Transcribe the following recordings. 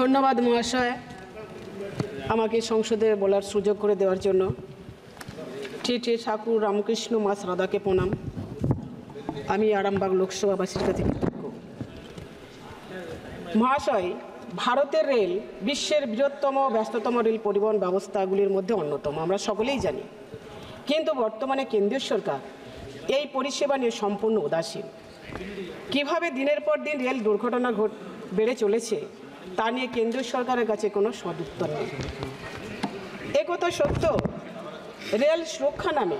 ধন্যবাদ মহাশয় আমাকে সংসদে বলার সুযোগ করে দেওয়ার জন্য। টি ঠাকুর রামকৃষ্ণ মাস রাধাকে প্রণাম। আমি আরামবাগ লোকসভাবাসীর কাছে মহাশয়, ভারতের রেল বিশ্বের বৃহত্তম, ব্যস্ততম রেল পরিবহন ব্যবস্থাগুলির মধ্যে অন্যতম, আমরা সকলেই জানি। কিন্তু বর্তমানে কেন্দ্রীয় সরকার এই পরিষেবা নিয়ে সম্পূর্ণ উদাসীন। কীভাবে দিনের পর দিন রেল দুর্ঘটনা ঘট, বেড়ে চলেছে তা নিয়ে কেন্দ্রীয় সরকারের কাছে কোনো সদুত্তর নেই। একথা সত্য, রেল সুরক্ষা নামে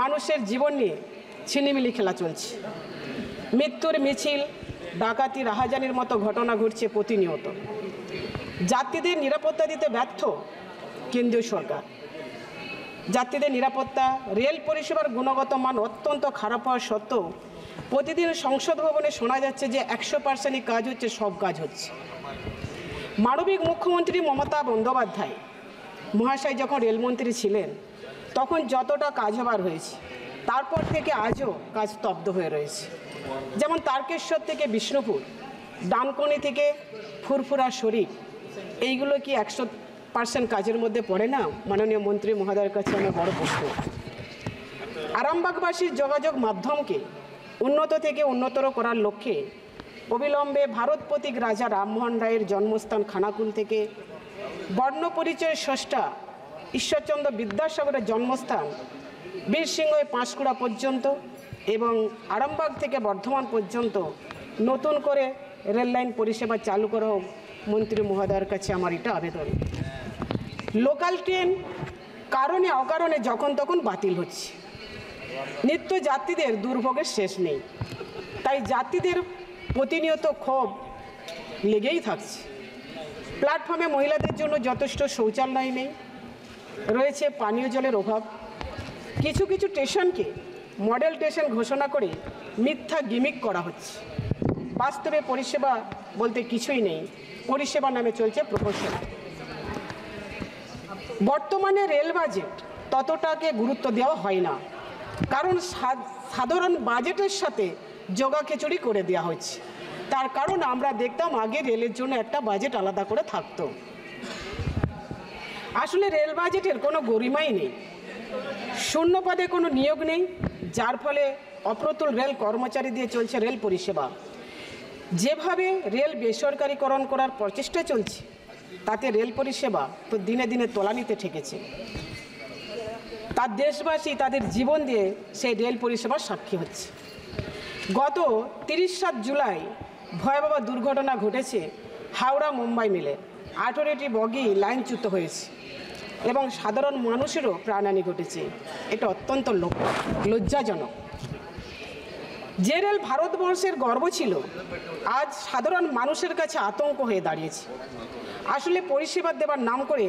মানুষের জীবন নিয়ে ছিনিমিলি খেলা চলছে। মৃত্যুর মিছিল ডাকাতি রাহাজানির মতো ঘটনা ঘটছে প্রতিনিয়ত। যাত্রীদের নিরাপত্তা দিতে ব্যর্থ কেন্দ্রীয় সরকার। যাত্রীদের নিরাপত্তা, রেল পরিষেবার গুণগত মান অত্যন্ত খারাপ হওয়া সত্ত্বেও প্রতিদিন সংসদ ভবনে শোনা যাচ্ছে যে একশো পার্সেন্টই কাজ হচ্ছে, সব কাজ হচ্ছে। মানবিক মুখ্যমন্ত্রী মমতা বন্দ্যোপাধ্যায়। মহাশয় যখন রেলমন্ত্রী ছিলেন, তখন যতটা কাজ হবার হয়েছে, তারপর থেকে আজও কাজ স্তব্ধ হয়ে রয়েছে। যেমন তারকেশ্বর থেকে বিষ্ণুপুর ডানকনি থেকে ফুরফুরা শরীফ, এইগুলো কি একশো পার্সেন্ট কাজের মধ্যে পড়ে না? মাননীয় মন্ত্রী মহোদয়ের কাছে আমার বড় প্রশ্ন। আরামবাগবাসীর যোগাযোগ মাধ্যমকে উন্নত থেকে উন্নতর করার লক্ষ্যে অবিলম্বে ভারত প্রতীক রাজা রামমোহন রায়ের জন্মস্থান খানাকুল থেকে। বর্ণ পরিচয় স্রষ্টা ঈশ্বরচন্দ্র বিদ্যাসাগরের জন্মস্থান বীরসিংহ পাঁশকুড়া পর্যন্ত এবং আরামবাগ থেকে বর্ধমান পর্যন্ত নতুন করে রেললাইন পরিষেবা চালু করা হোক মন্ত্রী মহোদয়ের কাছে আমার এটা আবেদন। লোকাল ট্রেন কারণে অকারণে যখন তখন বাতিল হচ্ছে। নিত্য যাত্রীদের দুর্ভোগের শেষ নেই। তাই যাত্রীদের প্রতিনিয়ত ক্ষোভ লেগেই থাকছে। প্ল্যাটফর্মে মহিলাদের জন্য যথেষ্ট শৌচালয় নেই, রয়েছে পানীয় জলের অভাব। কিছু কিছু স্টেশনকে মডেল স্টেশন ঘোষণা করে মিথ্যা গিমিক করা হচ্ছে। বাস্তবে পরিষেবা বলতে কিছুই নেই, পরিষেবা নামে চলছে প্রফেশন বর্তমানে রেল বাজেট ততটাকে গুরুত্ব দেওয়া হয় না, কারণ সাধারণ বাজেটের সাথে জগা খিচুড়ি করে দেওয়া হচ্ছে তার কারণ আমরা দেখতাম আগে রেলের জন্য একটা বাজেট আলাদা করে থাকতো। আসলে রেল বাজেটের কোনো গরিমাই নেই। শূন্য পদে কোনো নিয়োগ নেই, যার ফলে অপ্রতুল রেল কর্মচারী দিয়ে চলছে রেল পরিষেবা। যেভাবে রেল বেসরকারীকরণ করার প্রচেষ্টা চলছে, তাতে রেল পরিষেবা তো দিনে দিনে তলানিতে ঠেকেছে। তার দেশবাসী তাদের জীবন দিয়ে সেই রেল পরিষেবার সাক্ষী হচ্ছে। গত তিরিশ সাত জুলাই ভয়াবহ দুর্ঘটনা ঘটেছে হাওড়া মুম্বাই মিলে। আঠেরোটি বগি লাইনচ্যুত হয়েছে এবং সাধারণ মানুষেরও প্রাণহানি ঘটেছে। এটা অত্যন্ত লজ্জাজনক। যে রেল ভারতবর্ষের গর্ব ছিল, আজ সাধারণ মানুষের কাছে আতঙ্ক হয়ে দাঁড়িয়েছে। আসলে পরিষেবা দেওয়ার নাম করে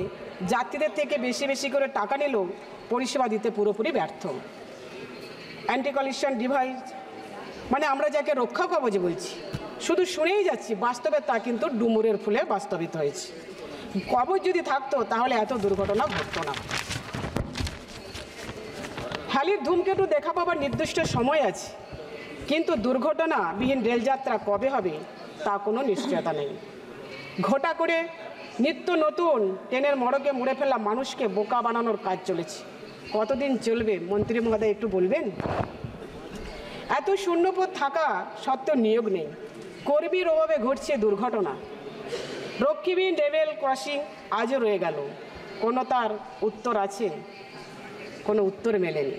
যাত্রীদের থেকে বেশি বেশি করে টাকা নিলেও পরিষেবা দিতে পুরোপুরি ব্যর্থ। অ্যান্টি কলিশন ডিভাইস মানে আমরা যাকে রক্ষা কবচ বলছি, শুধু শুনেই যাচ্ছি, বাস্তবে তা কিন্তু ডুমুরের ফুলে বাস্তবিত হয়েছে। কবচ যদি থাকতো, তাহলে এত দুর্ঘটনা ঘটতো না। হালির ধূমকেতু দেখা পাবার নির্দিষ্ট সময় আছে, কিন্তু দুর্ঘটনাবিহীন রেলযাত্রা কবে হবে, তা কোনো নিশ্চয়তা নেই। ঘটা করে নিত্য নতুন ট্রেনের মড়কে মুড়ে ফেলা মানুষকে বোকা বানানোর কাজ চলেছে। কতদিন চলবে, মন্ত্রী মহোদয় একটু বলবেন? এত শূন্যপদ থাকা সত্ত্বেও নিয়োগ নেই। কর্মীর অভাবে ঘটছে দুর্ঘটনা। রক্ষীবিহীন লেভেল ক্রসিং আজও রয়ে গেল। কোনো তার উত্তর আছে? কোনো উত্তর মেলেনি।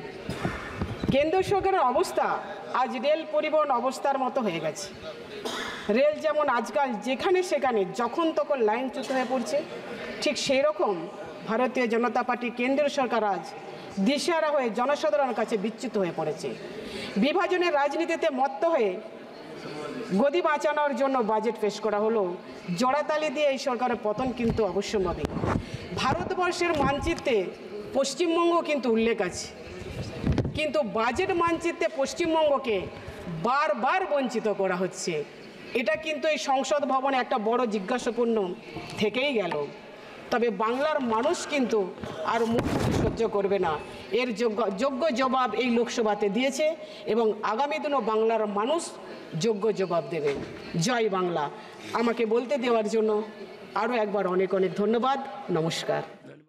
কেন্দ্র সরকারের অবস্থা আজ রেল পরিবহন অবস্থার মতো হয়ে গেছে। রেল যেমন আজকাল যেখানে সেখানে যখন তখন লাইন লাইনচ্যুত হয়ে পড়ছে, ঠিক সেই রকম ভারতীয় জনতা পার্টি কেন্দ্রীয় সরকার আজ দিশারা হয়ে জনসাধারণের কাছে বিচ্যুত হয়ে পড়েছে। বিভাজনের রাজনীতিতে মত্ত হয়ে গদি বাঁচানোর জন্য বাজেট পেশ করা হলো। জড়াতালি দিয়ে এই সরকারের পতন কিন্তু অবশ্যম্ভাবী ভারতবর্ষের মানচিত্রে পশ্চিমবঙ্গ কিন্তু উল্লেখ আছে। কিন্তু বাজেট মানচিত্রে পশ্চিমবঙ্গকে বারবার বঞ্চিত করা হচ্ছে। এটা কিন্তু এই সংসদ ভবনে একটা বড় জিজ্ঞাসাপূর্ণ থেকেই গেল। তবে বাংলার মানুষ কিন্তু আর মুখ সহ্য করবে না। এর যোগ্য যোগ্য জবাব এই লোকসভাতে দিয়েছে এবং আগামী দিনও বাংলার মানুষ যোগ্য জবাব দেবে। জয় বাংলা। আমাকে বলতে দেওয়ার জন্য আরও একবার অনেক অনেক ধন্যবাদ। নমস্কার।